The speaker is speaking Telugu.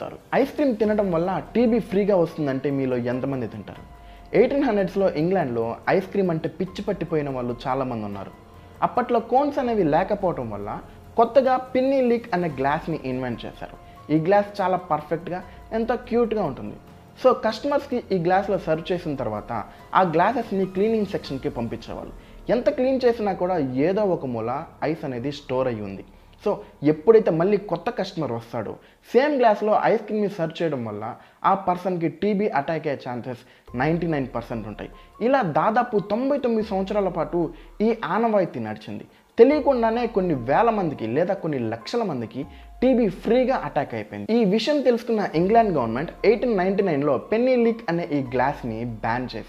చెప్తారు ఐస్ క్రీమ్ తినడం వల్ల టీబీ ఫ్రీగా వస్తుందంటే మీలో ఎంతమంది తింటారు? ఎయిటీన్ హండ్రెడ్స్లో ఇంగ్లాండ్లో ఐస్ క్రీమ్ అంటే పిచ్చి పట్టిపోయిన వాళ్ళు చాలామంది ఉన్నారు. అప్పట్లో కోన్స్ అనేవి లేకపోవడం వల్ల కొత్తగా పిన్నీ లీక్ అనే గ్లాస్ని ఇన్వెంట్ చేశారు. ఈ గ్లాస్ చాలా పర్ఫెక్ట్గా ఎంతో క్యూట్గా ఉంటుంది. సో కస్టమర్స్కి ఈ గ్లాస్లో సర్వ్ చేసిన తర్వాత ఆ గ్లాసెస్ని క్లీనింగ్ సెక్షన్కి పంపించేవాళ్ళు. ఎంత క్లీన్ చేసినా కూడా ఏదో ఒక మూల ఐస్ అనేది స్టోర్ అయ్యి ఉంది. సో ఎప్పుడైతే మళ్ళీ కొత్త కస్టమర్ వస్తాడో సేమ్ గ్లాస్లో ఐస్ క్రీమ్ని సర్వ్ చేయడం వల్ల ఆ పర్సన్కి టీబీ అటాక్ అయ్యే ఛాన్సెస్ నైంటీ నైన్ పర్సెంట్ ఉంటాయి. ఇలా దాదాపు తొంభై తొమ్మిది సంవత్సరాల పాటు ఈ ఆనవాయితీ నడిచింది. తెలియకుండానే కొన్ని వేల మందికి లేదా కొన్ని లక్షల మందికి టీబీ ఫ్రీగా అటాక్ అయిపోయింది. ఈ విషయం తెలుసుకున్న ఇంగ్లాండ్ గవర్నమెంట్ ఎయిటీన్ నైన్టీ నైన్లో పెన్నీ లీక్ అనే ఈ గ్లాస్ని బ్యాన్ చేసింది.